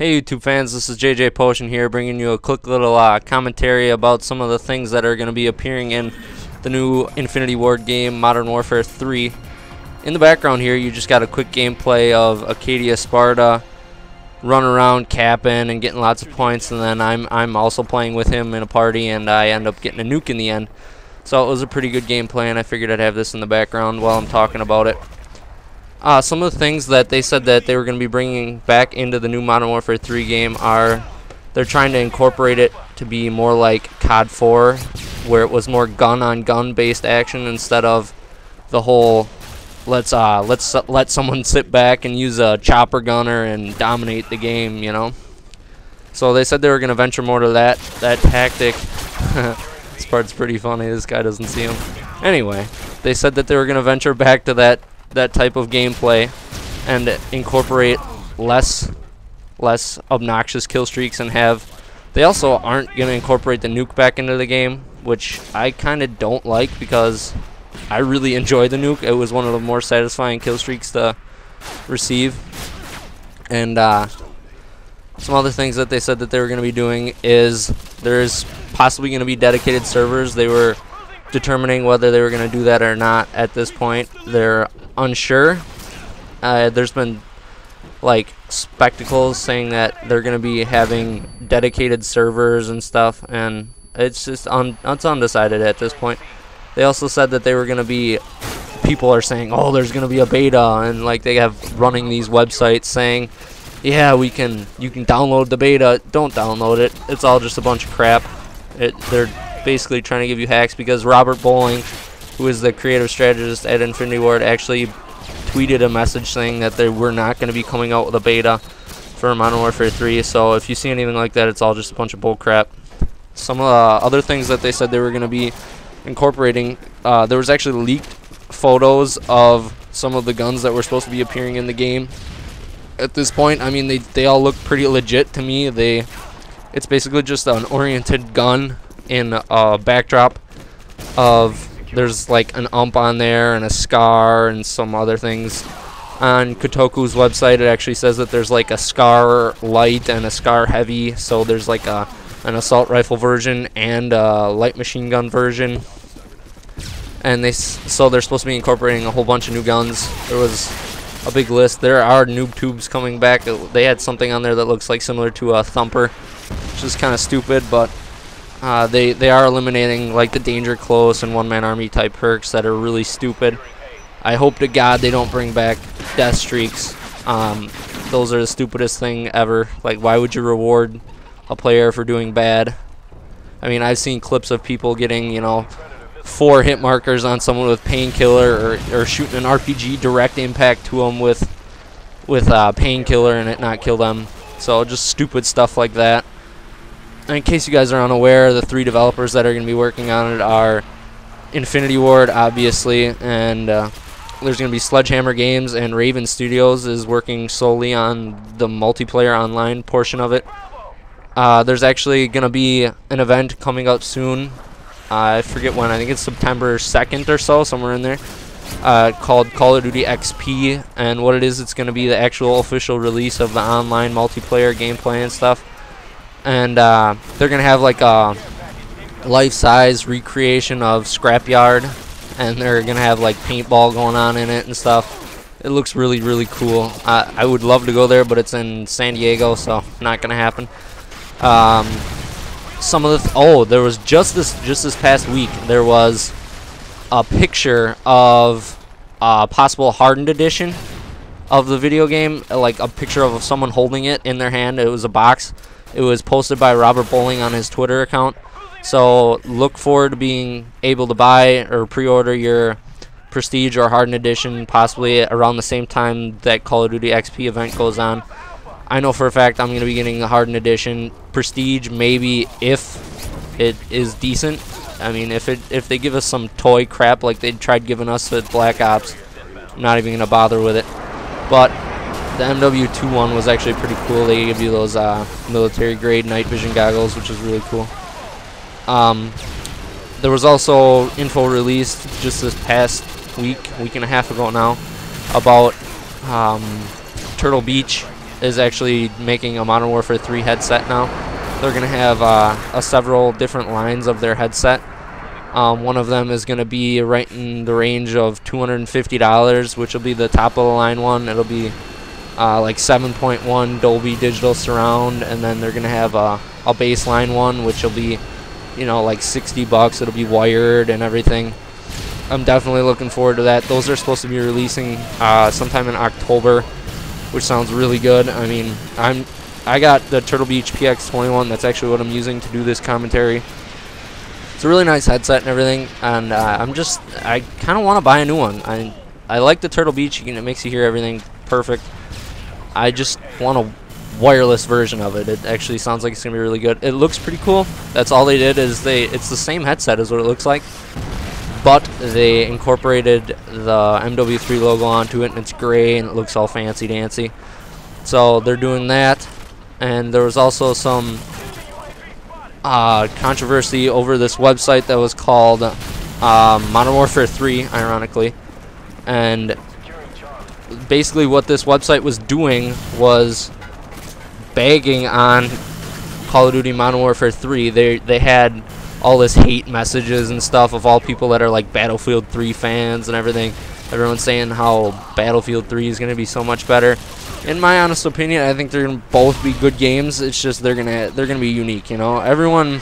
Hey YouTube fans, this is JJ Potion here bringing you a quick little uh, commentary about some of the things that are going to be appearing in the new Infinity Ward game, Modern Warfare 3. In the background here, you just got a quick gameplay of Acadia Sparta running around capping and getting lots of points and then I'm, I'm also playing with him in a party and I end up getting a nuke in the end. So it was a pretty good gameplay and I figured I'd have this in the background while I'm talking about it. Uh, some of the things that they said that they were going to be bringing back into the new Modern Warfare 3 game are they're trying to incorporate it to be more like COD 4, where it was more gun-on-gun based action instead of the whole let's uh let's let someone sit back and use a chopper gunner and dominate the game, you know. So they said they were going to venture more to that that tactic. this part's pretty funny. This guy doesn't see him. Anyway, they said that they were going to venture back to that that type of gameplay and incorporate less less obnoxious kill streaks and have they also aren't going to incorporate the nuke back into the game which I kind of don't like because I really enjoy the nuke. It was one of the more satisfying kill streaks to receive. And uh, some other things that they said that they were going to be doing is there's possibly going to be dedicated servers. They were determining whether they were going to do that or not at this point they're unsure. Uh, there's been like spectacles saying that they're going to be having dedicated servers and stuff, and it's just un it's undecided at this point. They also said that they were going to be people are saying, "Oh, there's going to be a beta," and like they have running these websites saying, "Yeah, we can you can download the beta." Don't download it. It's all just a bunch of crap. It, they're basically trying to give you hacks because Robert Bowling who is the creative strategist at Infinity Ward, actually tweeted a message saying that they were not going to be coming out with a beta for Modern Warfare 3. So if you see anything like that, it's all just a bunch of bullcrap. Some uh, other things that they said they were going to be incorporating, uh, there was actually leaked photos of some of the guns that were supposed to be appearing in the game. At this point, I mean, they, they all look pretty legit to me. They, It's basically just an oriented gun in a backdrop of there's like an ump on there and a scar and some other things. On Kotaku's website, it actually says that there's like a scar light and a scar heavy. So there's like a an assault rifle version and a light machine gun version. And they so they're supposed to be incorporating a whole bunch of new guns. There was a big list. There are noob tubes coming back. They had something on there that looks like similar to a thumper, which is kind of stupid, but uh, they they are eliminating like the danger close and one man army type perks that are really stupid. I hope to God they don't bring back death streaks. Um, those are the stupidest thing ever. Like, why would you reward a player for doing bad? I mean, I've seen clips of people getting, you know, four hit markers on someone with painkiller or, or shooting an RPG direct impact to them with with uh, painkiller and it not kill them. So just stupid stuff like that in case you guys are unaware, the three developers that are going to be working on it are Infinity Ward, obviously, and uh, there's going to be Sledgehammer Games and Raven Studios is working solely on the multiplayer online portion of it. Uh, there's actually going to be an event coming up soon. Uh, I forget when. I think it's September 2nd or so, somewhere in there. Uh, called Call of Duty XP, and what it is, it's going to be the actual official release of the online multiplayer gameplay and stuff and uh, they're gonna have like a life-size recreation of Scrapyard, and they're gonna have like paintball going on in it and stuff. It looks really, really cool. I, I would love to go there, but it's in San Diego, so not gonna happen. Um, some of the th oh, there was just this just this past week there was a picture of a possible hardened edition of the video game, like a picture of someone holding it in their hand. It was a box it was posted by Robert Bowling on his Twitter account. So look forward to being able to buy or pre-order your Prestige or Hardened Edition possibly around the same time that Call of Duty XP event goes on. I know for a fact I'm going to be getting the Hardened Edition. Prestige maybe if it is decent. I mean, if it if they give us some toy crap like they tried giving us with Black Ops, I'm not even going to bother with it. But the MW2 was actually pretty cool. They give you those uh, military grade night vision goggles, which is really cool. Um, there was also info released just this past week, week and a half ago now, about um, Turtle Beach is actually making a Modern Warfare 3 headset now. They're going to have uh, several different lines of their headset. Um, one of them is going to be right in the range of $250, which will be the top of the line one. It'll be uh, like 7.1 Dolby Digital Surround, and then they're to have a, a baseline one, which will be, you know, like 60 bucks. It'll be wired and everything. I'm definitely looking forward to that. Those are supposed to be releasing uh, sometime in October, which sounds really good. I mean, I'm I got the Turtle Beach PX21. That's actually what I'm using to do this commentary. It's a really nice headset and everything, and uh, I'm just I kind of want to buy a new one. I I like the Turtle Beach. It makes you hear everything perfect. I just want a wireless version of it. It actually sounds like it's gonna be really good. It looks pretty cool. That's all they did is they it's the same headset as what it looks like but they incorporated the MW3 logo onto it and it's gray and it looks all fancy dancy so they're doing that and there was also some uh, controversy over this website that was called um, Modern Warfare 3 ironically and basically what this website was doing was bagging on Call of Duty Modern Warfare 3 they they had all this hate messages and stuff of all people that are like Battlefield 3 fans and everything. Everyone's saying how Battlefield 3 is going to be so much better. In my honest opinion, I think they're going to both be good games. It's just they're going to they're going to be unique, you know. Everyone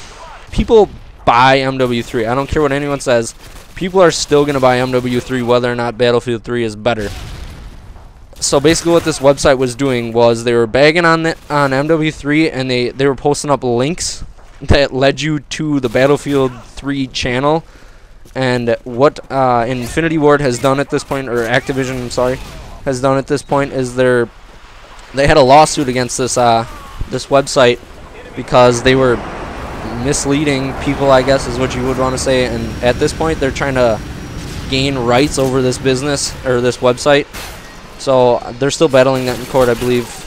people buy MW3. I don't care what anyone says. People are still going to buy MW3 whether or not Battlefield 3 is better. So basically what this website was doing was they were bagging on the, on MW3 and they they were posting up links that led you to the Battlefield 3 channel. And what uh, Infinity Ward has done at this point, or Activision, I'm sorry, has done at this point is they're they had a lawsuit against this uh, this website because they were misleading people, I guess is what you would want to say. And at this point, they're trying to gain rights over this business or this website. So they're still battling that in court, I believe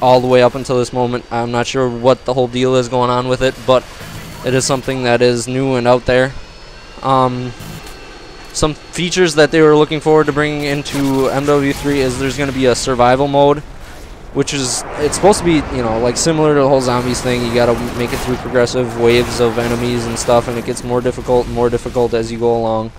all the way up until this moment. I'm not sure what the whole deal is going on with it, but it is something that is new and out there. Um, some features that they were looking forward to bringing into MW3 is there's going to be a survival mode, which is it's supposed to be you know like similar to the whole zombies thing. You got to make it through progressive waves of enemies and stuff, and it gets more difficult and more difficult as you go along.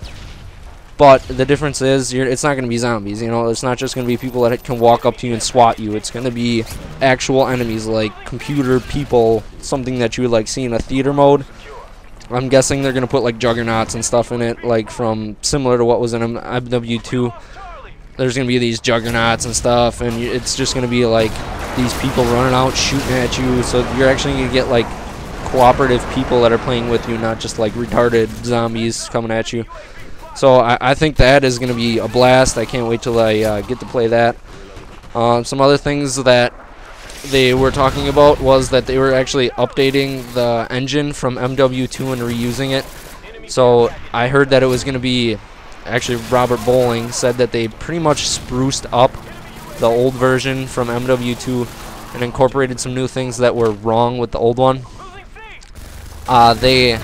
But the difference is, it's not going to be zombies. You know, it's not just going to be people that can walk up to you and swat you. It's going to be actual enemies like computer people, something that you would like see in a theater mode. I'm guessing they're going to put like juggernauts and stuff in it, like from similar to what was in MW2. There's going to be these juggernauts and stuff, and it's just going to be like these people running out shooting at you. So you're actually going to get like cooperative people that are playing with you, not just like retarded zombies coming at you. So I, I think that is going to be a blast. I can't wait till I uh, get to play that. Um, some other things that they were talking about was that they were actually updating the engine from MW2 and reusing it. So I heard that it was going to be, actually Robert Bowling said that they pretty much spruced up the old version from MW2 and incorporated some new things that were wrong with the old one. Uh, they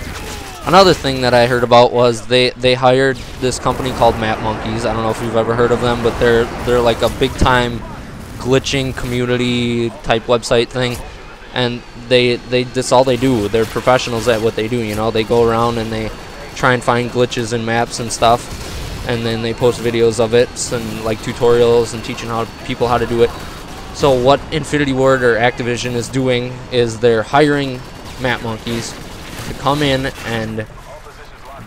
Another thing that I heard about was they they hired this company called Map Monkeys. I don't know if you've ever heard of them, but they're they're like a big time glitching community type website thing, and they they that's all they do. They're professionals at what they do. You know, they go around and they try and find glitches in maps and stuff, and then they post videos of it and like tutorials and teaching how people how to do it. So what Infinity Ward or Activision is doing is they're hiring Map Monkeys to come in and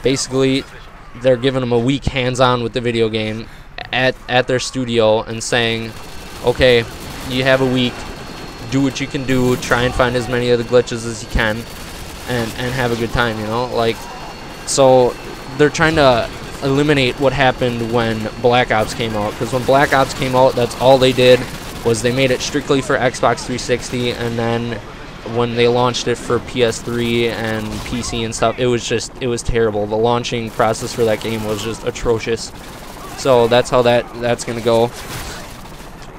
basically they're giving them a week hands-on with the video game at, at their studio and saying, okay, you have a week, do what you can do, try and find as many of the glitches as you can, and, and have a good time, you know? Like, so they're trying to eliminate what happened when Black Ops came out, because when Black Ops came out, that's all they did was they made it strictly for Xbox 360, and then when they launched it for PS3 and PC and stuff, it was just it was terrible. The launching process for that game was just atrocious. So that's how that that's gonna go.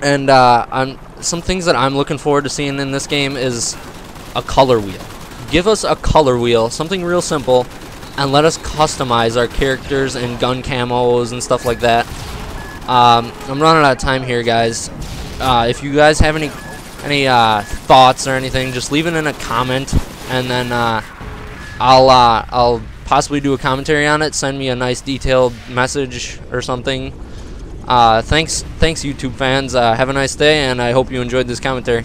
And uh, I'm some things that I'm looking forward to seeing in this game is a color wheel. Give us a color wheel, something real simple, and let us customize our characters and gun camos and stuff like that. Um, I'm running out of time here, guys. Uh, if you guys have any any uh, thoughts or anything, just leave it in a comment, and then uh, I'll uh, I'll possibly do a commentary on it. Send me a nice detailed message or something. Uh, thanks, thanks YouTube fans. Uh, have a nice day, and I hope you enjoyed this commentary.